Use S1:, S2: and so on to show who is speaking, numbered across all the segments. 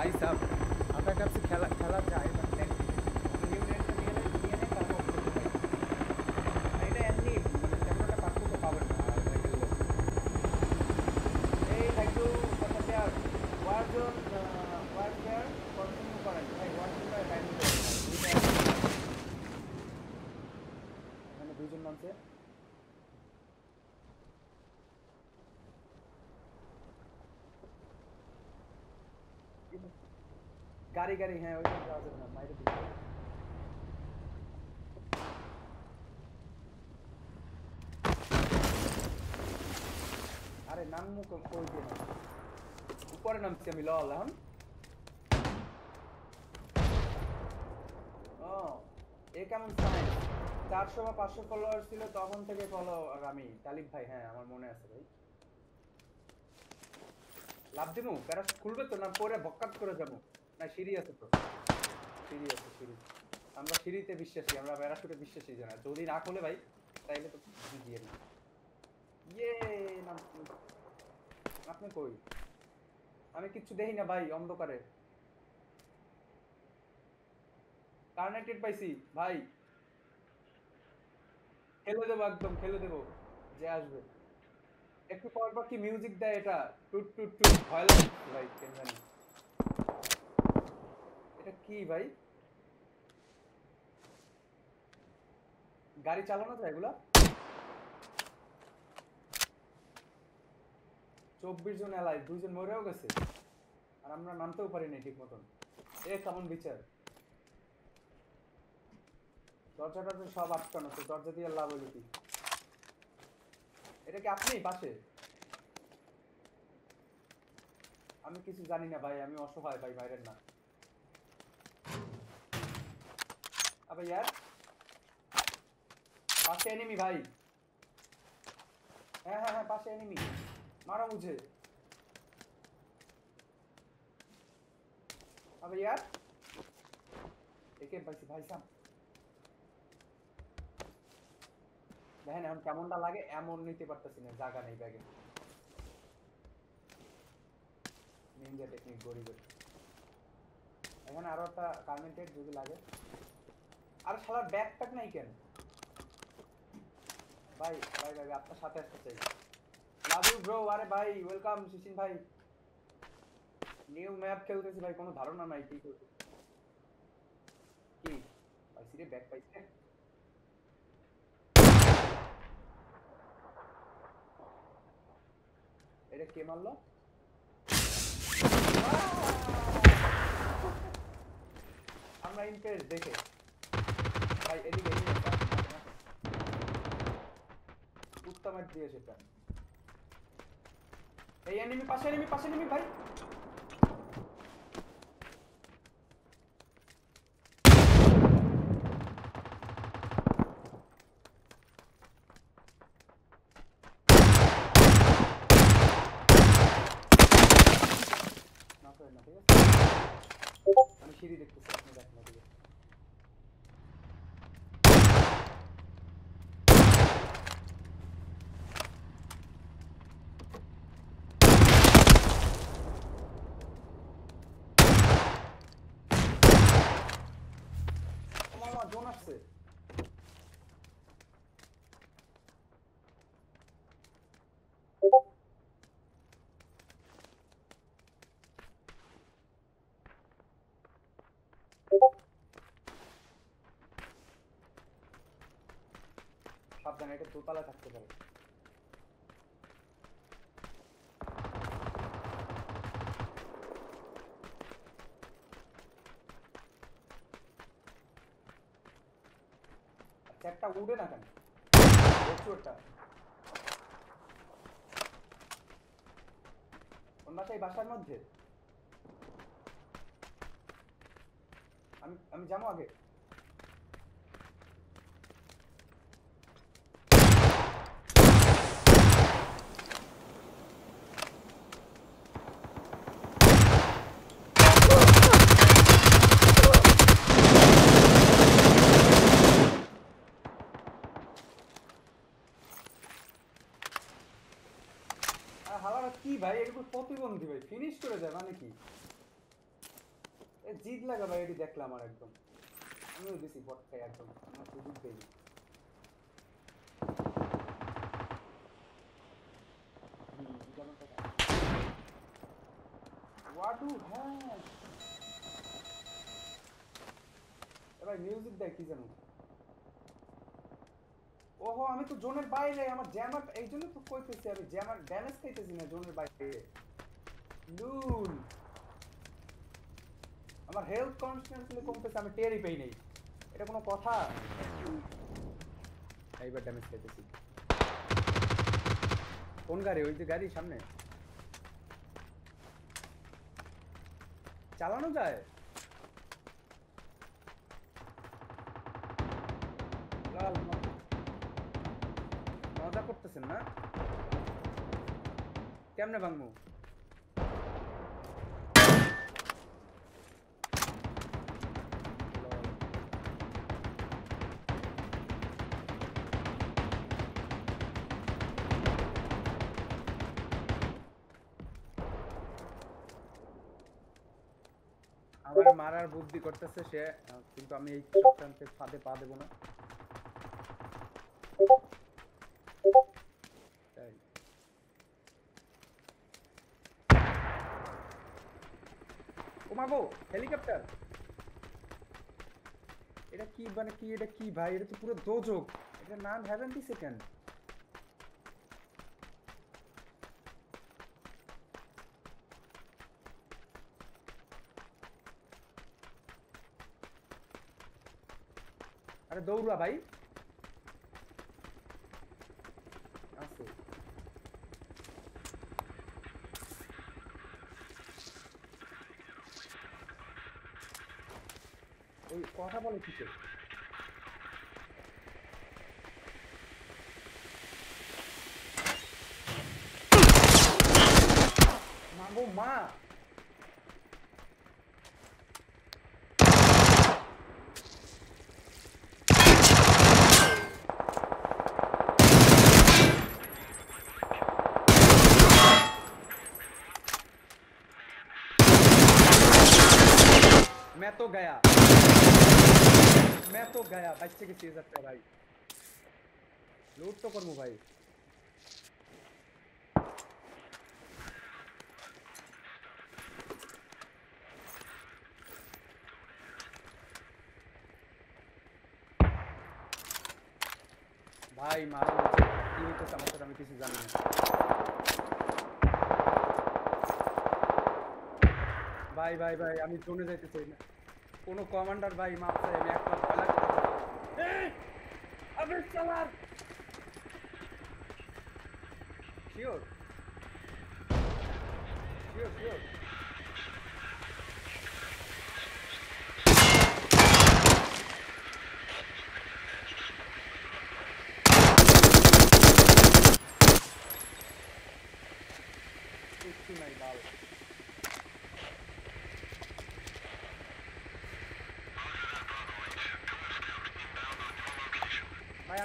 S1: ভাই সাহ আপনার কাছে খেলা খেলা চাই বাট নিউ নেটটা নিয়ে নেন নিয়ে নেন তারপর করতে পারি আর এটা এমনি মানে ক্যামেরাটা পার্থক্য পাবেন না আর এটা খেললে এই থ্যাংক ইউ কথা শেয়ার ওয়ার্জন ওয়ার্ক শেয়ার কন্টিনিউ করেন ভাই ওয়ার্ক শেয়ার টাইম এখানে দুইজন নামছে গাড়ি গাড়ি হ্যাঁ ওইখানে যাওয়া যাবে না বাইরে আরে নাম মুখ কই দিয়ে না উপরে নামছি আমি, লল, এখন। ও, এ কেমন সাইন্স চারশো বা পাঁচশো ফলোয়ার ছিল, তখন থেকে ফলো আমি তালিব ভাই হ্যাঁ আমার মনে আছে ভাই। লাভ দিমু? প্যারা খুলবে তো না, পরে বক্কাত করে যাব। না, সিঁড়ি আছে তো। সিঁড়ি আছে, সিঁড়ি। আমরা সিঁড়িতে বিশ্বাসী, আমরা প্যারাশুটে বিশ্বাসী জানা। যদি না খুলে ভাই, তাইলে তো দিয়ে না। ইয়ে আপনি কই? আমি দেখি না ভাই, অন্ধকারে। কার্নেটেড পাইছি, ভাই। খেলে দেবো একদম, খেলে দেবো। যে আসবে। একটু পর পর কি মিউজিক দেয় এটা? টুট টুট টুট। ভয় লাগে ভাই, কেন জানি। এটা কি ভাই? গাড়ি চালানো যায় এগুলা? চব্বিশ জন এলাই দুইজন মরেও গেছে। আর আমরা নামতেও পারিনি ঠিক মতন। এ কেমন বিচার? দরজাটা তো সব আটকানো তো দরজা দিয়ে লাভ হইল কি? এটা কি আপনি পাশে? আমি কিছু জানি না ভাই, আমি অসহায় ভাই, বাইরের না। আবে ইয়ার। পাশে এনিমি ভাই। হ্যাঁ হ্যাঁ হ্যাঁ পাশে এনিমি মারো মুঝে। আবে ইয়ার। একে পাইছি, ভাই সাম। দেখেন এখন কেমনটা লাগে, এমন নিতে পারতেছি না জায়গা নেই ব্যাগে। নিনজা টেকনিক গরিবের। এখানে আরও একটা কার্মেন্টেড যদি লাগে। আর শালার ব্যাকপ্যাক নাই কেন? ভাই ভাই ভাই আপনার সাথে আসতে চাই। লাভ ইউ ব্রো আরে ভাই ওয়েলকাম সিসিন ভাই। নিউ ম্যাপ খেলতেছি ভাই, কোনো ধারণা নাই কি করতে কি? পাইছি রে ব্যাক পাইছি। এটা কে মারলো? আমরা ইন্টারেস্ট দেখে। ভাই এদিকে এদিকে উত্তমের দিয়ে সেটা এই এনিমি পাশে এনিমি পাশে এনিমি ভাই সাবধানে এটা দোতলা থাকতে পারে। আচ্ছা একটা উড়ে না কেন? চোরটা কোন বাসায় বাসার মধ্যে? আমি আমি যাব আগে? হালারা কি ভাই? এরকম প্রতিবন্ধী ভাই। ফিনিশ করে দেয় মানে কি? জিদ লাগা ভাই, এটি দেখলাম আর একদম। আমিও দিছি বট খাই একদম। আমার সুযোগ। ওয়াডু হ্যাঁ। ভাই মিউজিক দেয় কি জানো? ওহো, আমি তো জোনের বাইরে, আমার জ্যামার, এই জন্য তো কইতেছি আমি, জ্যামার ড্যামেজ খাইতেছি না জোনের বাইরে। লুল। আমার হেলথ কনস্ট্যান্টলি কমতেছে, আমি টেরই পাই নাই। এটা কোনো কথা? এইবার ড্যামেজ খাইতেছি। কোন গাড়ি? ওই যে গাড়ি সামনে। চালানো যায়? মজা না। কেমনে ভাঙবো? আমার মারার বুদ্ধি করতেছে সে, কিন্তু আমি এই চক্রান্তের ফাঁদে পা দেবো না তাই ও মাগো হেলিকপ্টার? এটা কি মানে কি, এটা কি ভাই? এটা তো পুরো দোজক। এটা নাম হ্যাভেন দি সেকেন্ড। আরে দৌড়া ভাই। Júpiter. Magomar! Meto ganhar. मैं तो गया बच्चे की चीज है भाई लूट तो करूँ भाई ভাই মারা হচ্ছে কি হইতেছে আমার সাথে আমি কিছু জানি না ভাই ভাই ভাই আমি জোনে যাইতে চাই না কোনো কমান্ডার ভাই মাপ চাই আমি একবার ভয় লাগতেছে আবে চালার শিওর? Sure sure.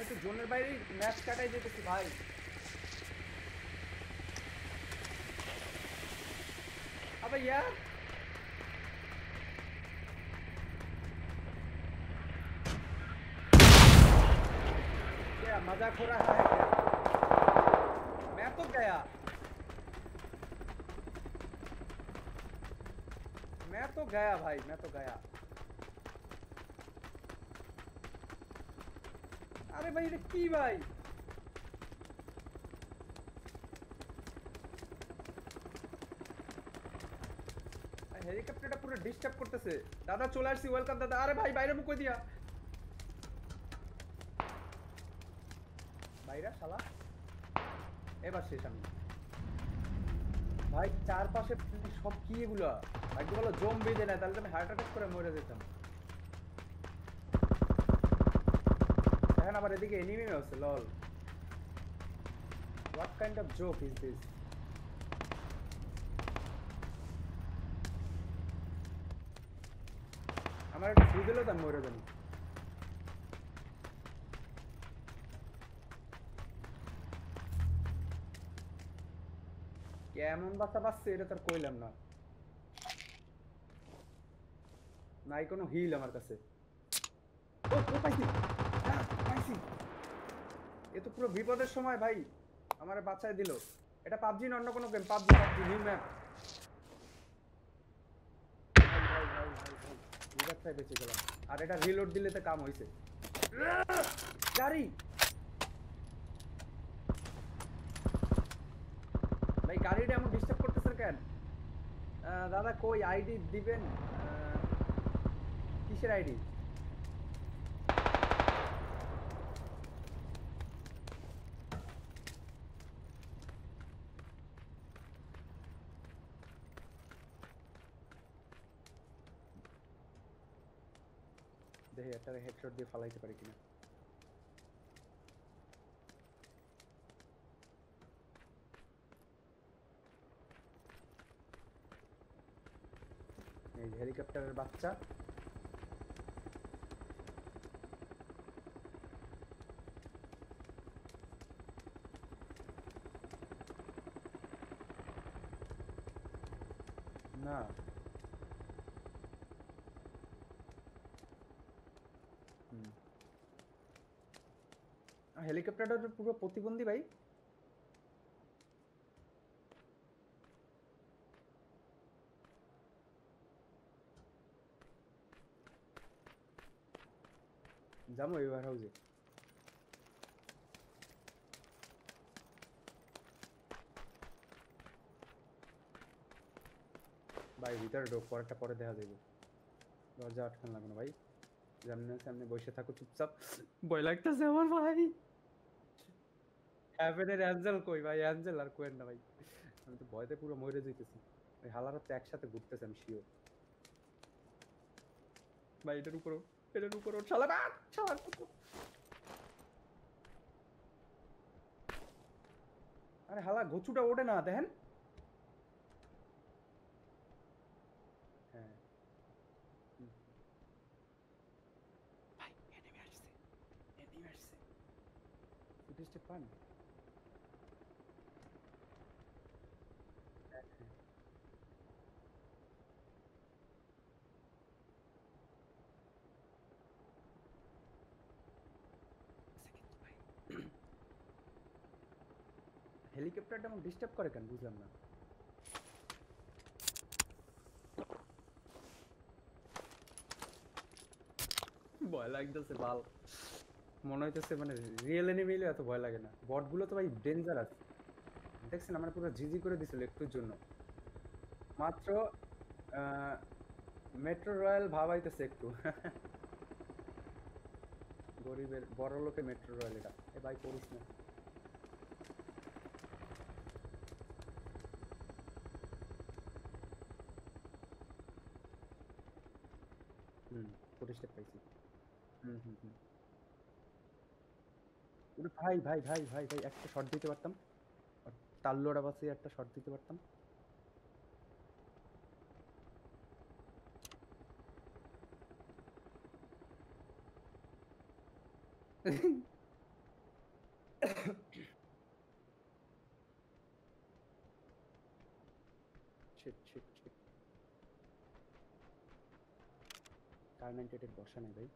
S1: আমি তো জোনের বাইরে ম্যাচ কাটাই যেতেছি ভাই अबे यार क्या मजाक हो रहा है क्या मैं तो गया मैं तो गया भाई मैं तो गया ভাই এটা কি ভাই? হেলিকপ্টারটা পুরো ডিস্টার্ব করতেছে। দাদা, চলে আসছি ওয়েলকাম দাদা। আরে ভাই, বাইরে মুখ দিয়া বাইরে, শালা। এবার শেষ আমি। ভাই, চারপাশে সব কি এগুলো? ভাগ্য বলো জম বেঁধে নেয়, তাহলে তো আমি হার্ট অ্যাটাক করে মরে যেতাম। দেখেন আবার এদিকে এনিমি আছে lol what kind of joke is this আমার একটা ফ্রি দিলেও তো আমি মরে যাব। কেমন বাচ্চা পাচ্ছে এটা তার কইলাম না। নাই কোনো হিল আমার কাছে। ও পাইছি। আহ, এ তো পুরো বিপদের সময় ভাই আমার বাঁচায় দিল। এটা পাবজি না অন্য কোনো game PUBG PUBG new map রিভারটাই বেঁচে গেলাম আর এটা রিলোড দিলে তো কাম হইছে। গাড়ি! ভাই গাড়িটা এমন ডিস্টার্ব করতেছেন কেন? দাদা কই? আইডি দিবেন? কিসের আইডি দেখি একটা হেডশট দিয়ে ফালাইতে পারি কিনা এই যে হেলিকপ্টারের বাচ্চা না হুম। আহ, হেলিকপ্টারটা পুরো প্রতিবন্ধী ভাই? যাব এই ওয়ার হাউসে ভাই, ভিতরে ঢোক, পরেরটা পরে দেখা যাবে দরজা আটকান লাগবে না ভাই। সামনে সামনে বসে থাকো চুপচাপ। ভয় লাগতেছে আমার ভাই। হ্যাভেনের অ্যাঞ্জেল কই ভাই? অ্যাঞ্জেল আর কোয়েন না ভাই। আমি তো ভয়তে পুরো মরে যেতেছি ওই একসাথে ঘুরতেছে আমি ভাই এটার উপর এটার উপর শালা রাত, শালা আরে হালা গচুটা ওঠে না দেখেন। হ্যাঁ। ফুটেজটা পান হ্যাঁ, হ্যাঁ। হেলিকপ্টারটা আমাকে ডিস্টার্ব করে কেন? বুঝলাম না। ভয় লাগতেছে মনে হইতেছে মানে রিয়েল এত ভয় লাগে না। বটগুলো তো ভাই ডেঞ্জারাস দেখছেন, আমার পুরো জিজি করে দিছিল একটুর জন্য। মাত্র মেট্রো রয়্যাল ভাবাইতেছে একটু। গরিবের বড় লোকে মেট্রো রয়্যাল এটা। এ ভাই করিস না। হুম ফুটেজটা পাইছি হুম হুম হুম। ভাই ভাই ভাই ভাই ভাই একটা শট দিতে পারতাম? তাল্লোড়া বাসে একটা শট দিতে পারতাম? Shit shit shit. কার নাইনটি বসা নেই ভাই